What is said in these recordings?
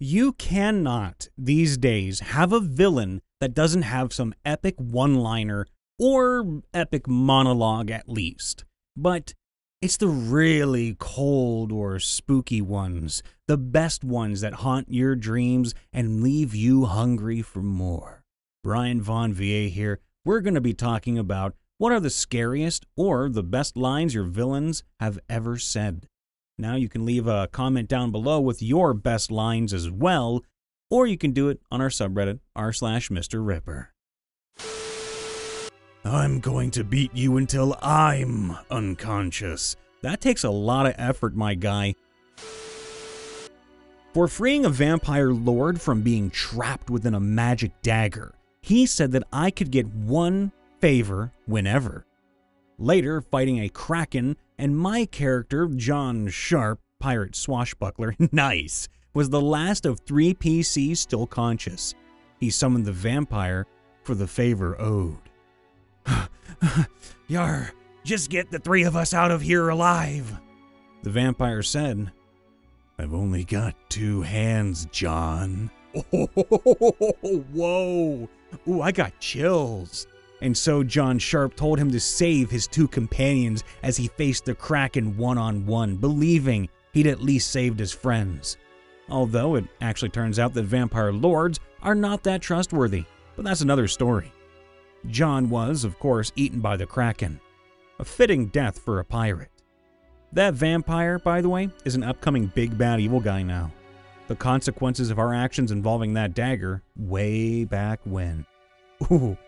You cannot, these days, have a villain that doesn't have some epic one liner or epic monologue at least. But it's the really cold or spooky ones, the best ones that haunt your dreams and leave you hungry for more. Brian Vaughn VA here. We're going to be talking about what are the scariest or the best lines your villains have ever said. Now you can leave a comment down below with your best lines as well, or you can do it on our subreddit, r slash Mr. Ripper. I'm going to beat you until I'm unconscious. That takes a lot of effort, my guy. For freeing a vampire lord from being trapped within a magic dagger, he said that I could get one favor whenever. Later, fighting a kraken, and my character, John Sharp, pirate swashbuckler, nice, was the last of three PCs still conscious. He summoned the vampire for the favor owed. Yar, just get the three of us out of here alive. The vampire said, I've only got two hands, John. Oh, whoa. Ooh, I got chills. And so John Sharp told him to save his two companions as he faced the Kraken one on one, believing he'd at least saved his friends. Although it actually turns out that vampire lords are not that trustworthy, but that's another story. John was, of course, eaten by the Kraken. A fitting death for a pirate. That vampire, by the way, is an upcoming big bad evil guy now. The consequences of our actions involving that dagger way back when. Ooh,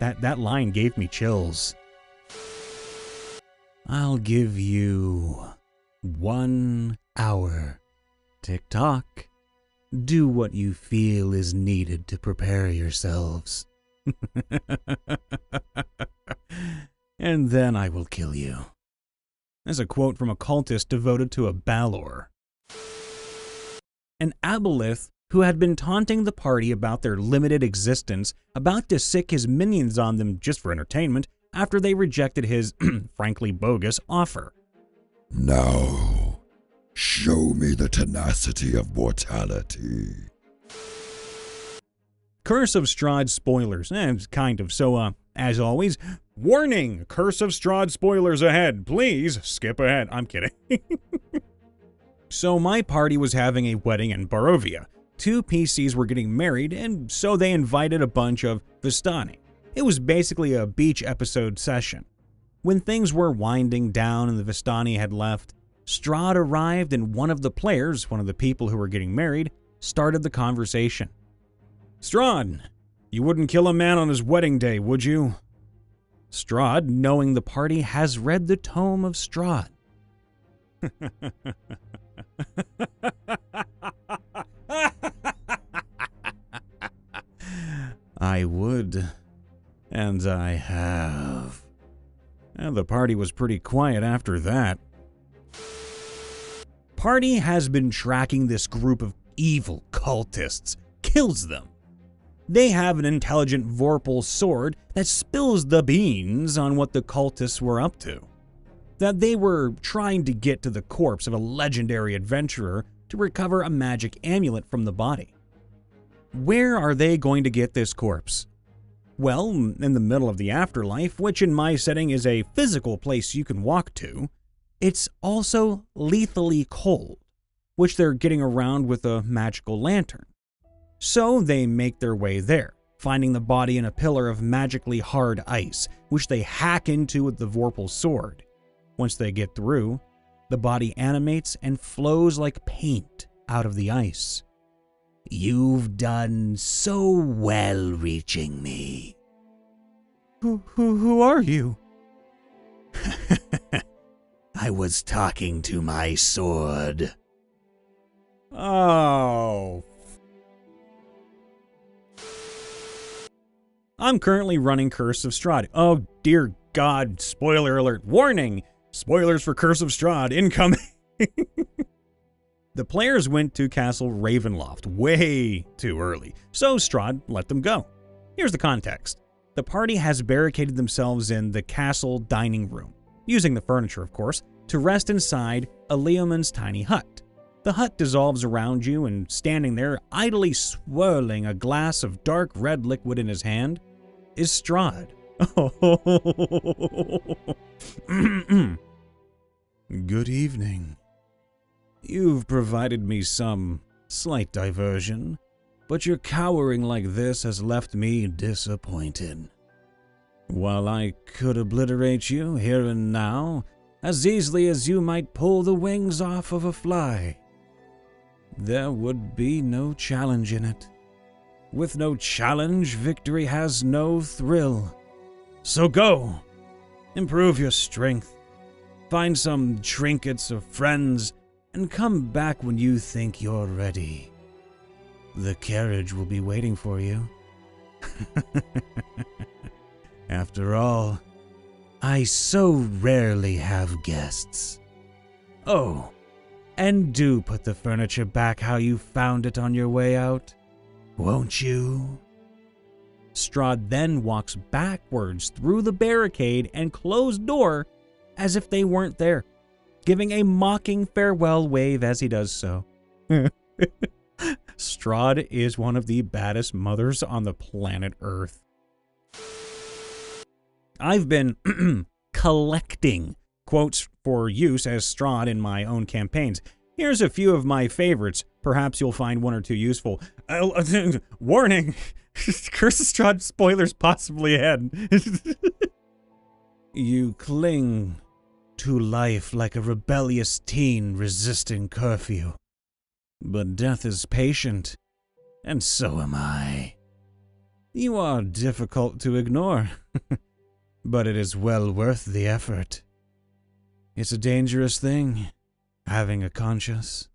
that, that line gave me chills. I'll give you one hour. Tick tock. Do what you feel is needed to prepare yourselves. and then I will kill you. That's a quote from a cultist devoted to a Balor. An aboleth who had been taunting the party about their limited existence, about to sic his minions on them just for entertainment, after they rejected his, frankly bogus, offer. Now, show me the tenacity of mortality. Curse of Strahd spoilers. Eh, kind of. So, uh, as always, warning Curse of Strahd spoilers ahead. Please skip ahead. I'm kidding. so, my party was having a wedding in Barovia. Two PCs were getting married, and so they invited a bunch of Vistani. It was basically a beach episode session. When things were winding down and the Vistani had left, Strahd arrived and one of the players, one of the people who were getting married, started the conversation. Strahd, you wouldn't kill a man on his wedding day, would you? Strahd, knowing the party, has read the tome of Strahd. I would, and I have. And the party was pretty quiet after that. Party has been tracking this group of evil cultists, kills them, they have an intelligent Vorpal sword that spills the beans on what the cultists were up to. That they were trying to get to the corpse of a legendary adventurer to recover a magic amulet from the body. Where are they going to get this corpse? Well, in the middle of the afterlife, which in my setting is a physical place you can walk to, it's also lethally cold, which they're getting around with a magical lantern. So they make their way there, finding the body in a pillar of magically hard ice, which they hack into with the Vorpal sword. Once they get through, the body animates and flows like paint out of the ice. You've done so well reaching me. Who, who, who are you? I was talking to my sword. Oh, I'm currently running Curse of Strahd. Oh dear God, spoiler alert. Warning! Spoilers for Curse of Strahd incoming. the players went to Castle Ravenloft way too early, so Strahd let them go. Here's the context. The party has barricaded themselves in the castle dining room, using the furniture, of course, to rest inside Leomund's tiny hut. The hut dissolves around you, and standing there, idly swirling a glass of dark red liquid in his hand, is Strahd. Good evening. You've provided me some slight diversion, but your cowering like this has left me disappointed. While I could obliterate you here and now as easily as you might pull the wings off of a fly, there would be no challenge in it. With no challenge, victory has no thrill. So go, improve your strength, find some trinkets of friends, and come back when you think you're ready. The carriage will be waiting for you. After all, I so rarely have guests. Oh, and do put the furniture back how you found it on your way out, won't you? Strahd then walks backwards through the barricade and closed door as if they weren't there, giving a mocking farewell wave as he does so. Strahd is one of the baddest mothers on the planet Earth. I've been collecting quotes for use as Strahd in my own campaigns. Here's a few of my favorites. Perhaps you'll find one or two useful. Uh, warning! Curse of Strahd spoilers possibly ahead. you cling to life like a rebellious teen resisting curfew. But death is patient, and so am I. You are difficult to ignore, but it is well worth the effort. It's a dangerous thing, having a conscience.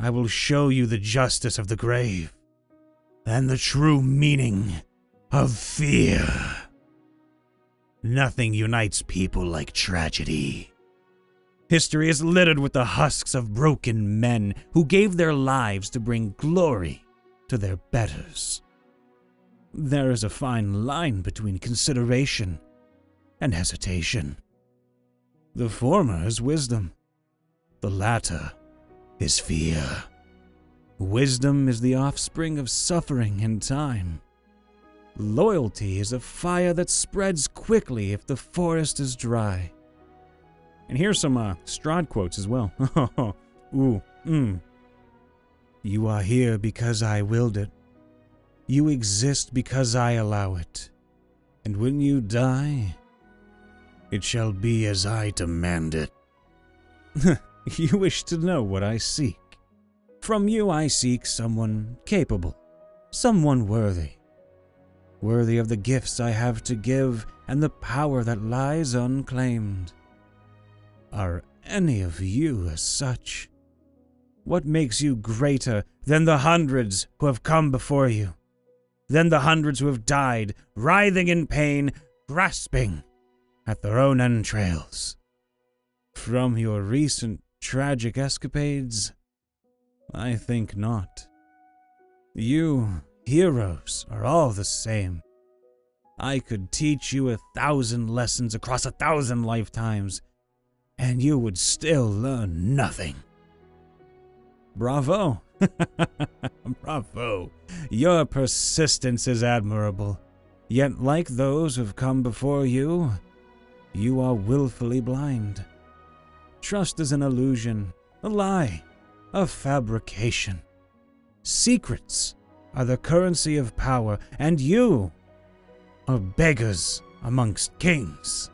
I will show you the justice of the grave and the true meaning of fear. Nothing unites people like tragedy. History is littered with the husks of broken men who gave their lives to bring glory to their betters. There is a fine line between consideration and hesitation. The former is wisdom, the latter is fear. Wisdom is the offspring of suffering and time. Loyalty is a fire that spreads quickly if the forest is dry. And here's some uh, Strahd quotes as well. Ooh, mm. You are here because I willed it. You exist because I allow it. And when you die, it shall be as I demand it. you wish to know what I seek. From you I seek someone capable, someone worthy. Worthy of the gifts I have to give and the power that lies unclaimed. Are any of you as such? What makes you greater than the hundreds who have come before you? Than the hundreds who have died, writhing in pain, grasping at their own entrails. From your recent tragic escapades, I think not. You heroes are all the same. I could teach you a thousand lessons across a thousand lifetimes, and you would still learn nothing. Bravo! Bravo! Your persistence is admirable. Yet, like those who've come before you, you are willfully blind. Trust is an illusion, a lie, a fabrication. Secrets are the currency of power, and you are beggars amongst kings.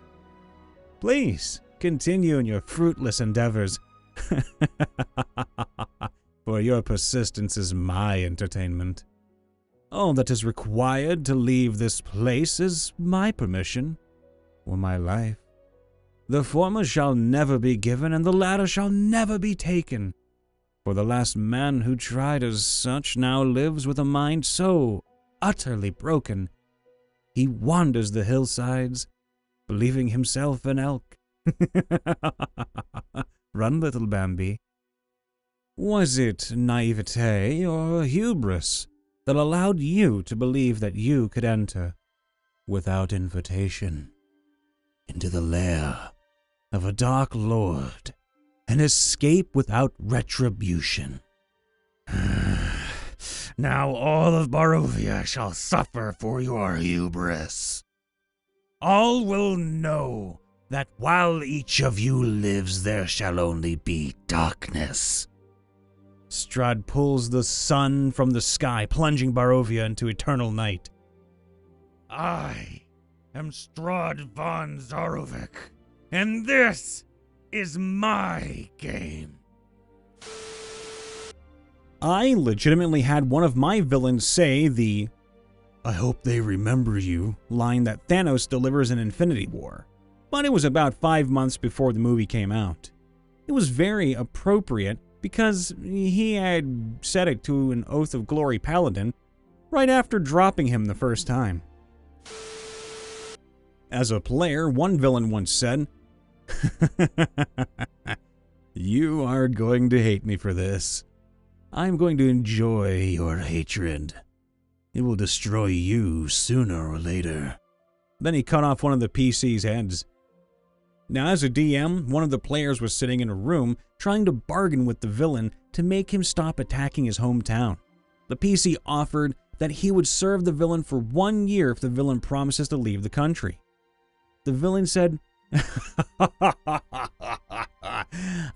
Please continue in your fruitless endeavors, for your persistence is my entertainment. All that is required to leave this place is my permission or my life. The former shall never be given, and the latter shall never be taken. For the last man who tried as such now lives with a mind so utterly broken, he wanders the hillsides, believing himself an elk. Run, little Bambi. Was it naivete or hubris that allowed you to believe that you could enter without invitation? into the lair of a dark lord and escape without retribution. now all of Barovia shall suffer for your hubris. All will know that while each of you lives, there shall only be darkness. Strahd pulls the sun from the sky, plunging Barovia into eternal night. I am Strahd von Zarovich, and this is my game. I legitimately had one of my villains say the I hope they remember you line that Thanos delivers in Infinity War, but it was about five months before the movie came out. It was very appropriate because he had said it to an Oath of Glory paladin right after dropping him the first time. As a player, one villain once said, You are going to hate me for this. I'm going to enjoy your hatred. It will destroy you sooner or later. Then he cut off one of the PC's heads. Now, as a DM, one of the players was sitting in a room trying to bargain with the villain to make him stop attacking his hometown. The PC offered that he would serve the villain for one year if the villain promises to leave the country. The villain said,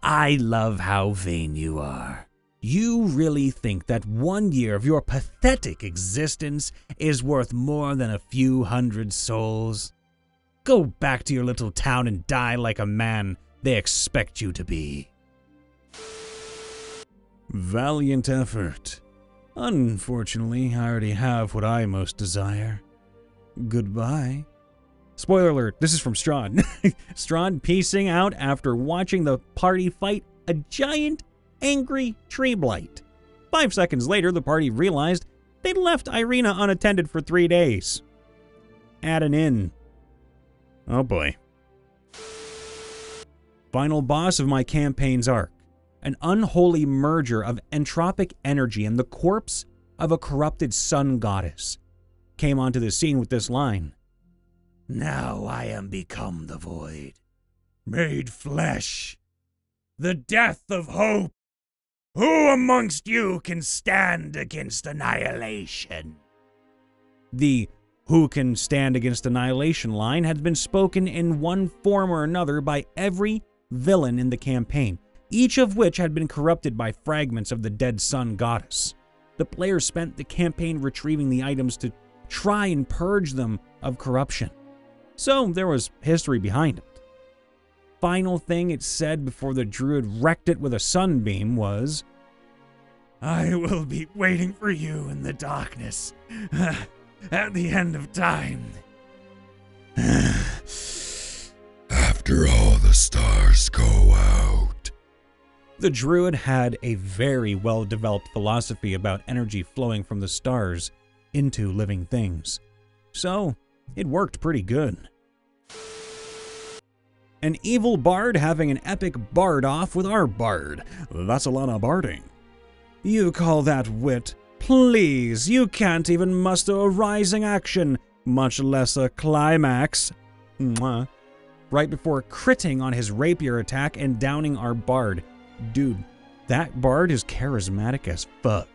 I love how vain you are. You really think that one year of your pathetic existence is worth more than a few hundred souls? Go back to your little town and die like a man they expect you to be. Valiant effort. Unfortunately, I already have what I most desire. Goodbye. Spoiler alert, this is from Strahd. Strahd piecing out after watching the party fight a giant, angry tree blight. Five seconds later, the party realized they'd left Ireena unattended for three days. At an inn. Oh boy. Final boss of my campaign's arc. An unholy merger of entropic energy and the corpse of a corrupted sun goddess. Came onto the scene with this line. Now I am become the void, made flesh, the death of hope. Who amongst you can stand against annihilation? The who can stand against annihilation line had been spoken in one form or another by every villain in the campaign, each of which had been corrupted by fragments of the dead sun goddess. The players spent the campaign retrieving the items to try and purge them of corruption. So there was history behind it. Final thing it said before the druid wrecked it with a sunbeam was I will be waiting for you in the darkness at the end of time. After all the stars go out. The druid had a very well developed philosophy about energy flowing from the stars into living things. So, it worked pretty good. An evil bard having an epic bard off with our bard. That's a lot of barding. You call that wit? Please, you can't even muster a rising action, much less a climax. Mwah. Right before critting on his rapier attack and downing our bard. Dude, that bard is charismatic as fuck.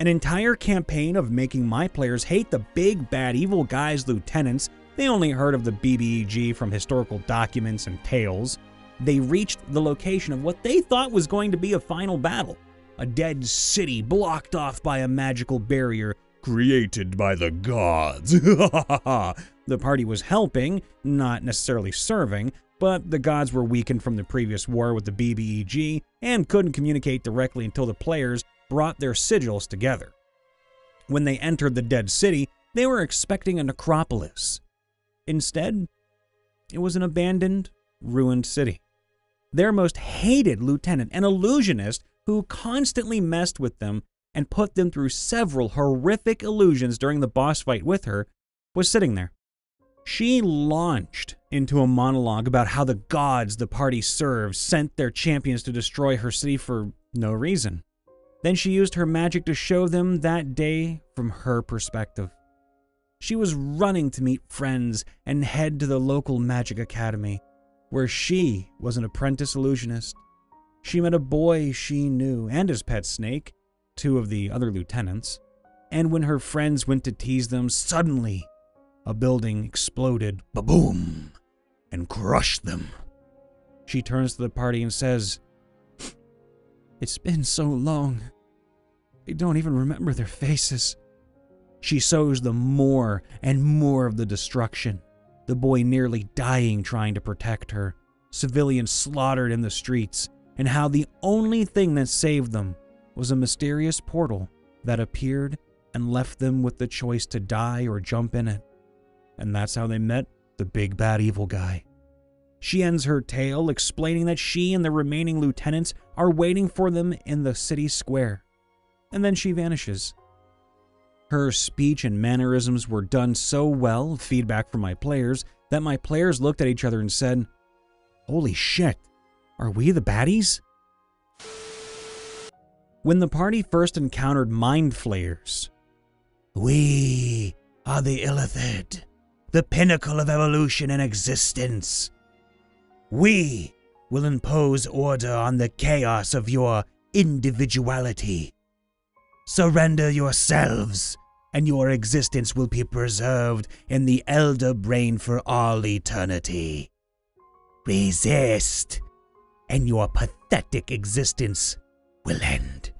An entire campaign of making my players hate the big bad evil guys lieutenants. They only heard of the BBEG from historical documents and tales. They reached the location of what they thought was going to be a final battle. A dead city blocked off by a magical barrier created by the gods. the party was helping, not necessarily serving, but the gods were weakened from the previous war with the BBEG and couldn't communicate directly until the players brought their sigils together. When they entered the dead city, they were expecting a necropolis. Instead, it was an abandoned, ruined city. Their most hated lieutenant, an illusionist who constantly messed with them and put them through several horrific illusions during the boss fight with her, was sitting there. She launched into a monologue about how the gods the party served sent their champions to destroy her city for no reason. Then she used her magic to show them that day from her perspective. She was running to meet friends and head to the local magic academy. where she was an apprentice illusionist. She met a boy she knew and his pet snake, two of the other lieutenants, and when her friends went to tease them, suddenly a building exploded, ba-boom, and crushed them. She turns to the party and says, It's been so long. I don't even remember their faces. She sows the more and more of the destruction, the boy nearly dying trying to protect her, civilians slaughtered in the streets, and how the only thing that saved them was a mysterious portal that appeared and left them with the choice to die or jump in it. And that's how they met the big bad evil guy. She ends her tale explaining that she and the remaining lieutenants are waiting for them in the city square. And then she vanishes. Her speech and mannerisms were done so well, feedback from my players, that my players looked at each other and said, Holy shit, are we the baddies? When the party first encountered mind flayers, we are the Illithid, the pinnacle of evolution and existence. We will impose order on the chaos of your individuality. Surrender yourselves, and your existence will be preserved in the Elder Brain for all eternity. Resist, and your pathetic existence will end,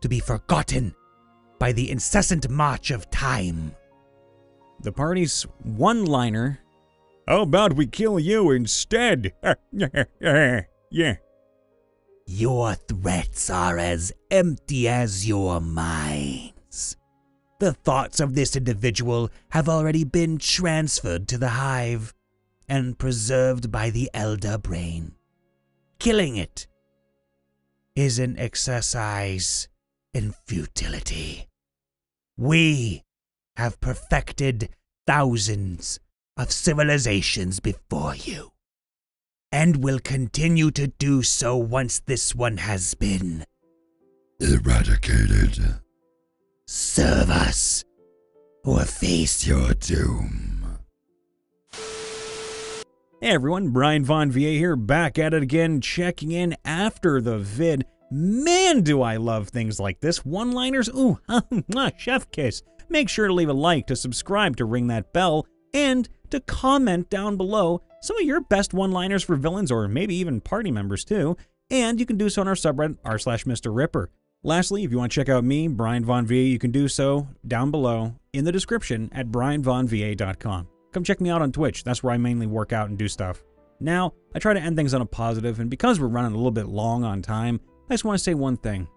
to be forgotten by the incessant march of time. The party's one liner How about we kill you instead? yeah. Your threats are as empty as your minds. The thoughts of this individual have already been transferred to the hive and preserved by the elder brain. Killing it is an exercise in futility. We have perfected thousands of civilizations before you and will continue to do so once this one has been Eradicated. serve us or face your Your doom. Hey everyone, Brian Vaughn VA here, back at it again, checking in after the vid. Man, do I love things like this. One liners, ooh, chef kiss. Make sure to leave a like, to subscribe, to ring that bell, and to comment down below some of your best one liners for villains or maybe even party members too. And you can do so on our subreddit r slash Mr. Ripper. Lastly, if you want to check out me, Brian Vaughn VA, you can do so down below in the description at brianvaughnva.com. Come check me out on Twitch. That's where I mainly work out and do stuff. Now, I try to end things on a positive, and because we're running a little bit long on time, I just want to say one thing.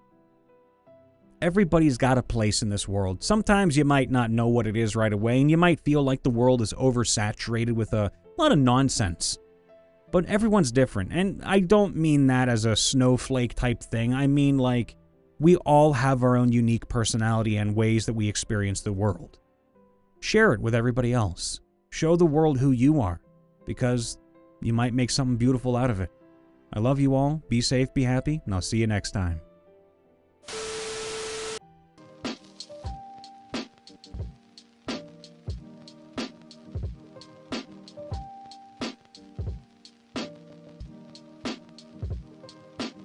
Everybody's got a place in this world. Sometimes you might not know what it is right away, and you might feel like the world is oversaturated with a lot of nonsense. But everyone's different, and I don't mean that as a snowflake type thing. I mean, like, we all have our own unique personality and ways that we experience the world. Share it with everybody else. Show the world who you are, because you might make something beautiful out of it. I love you all. Be safe, be happy, and I'll see you next time.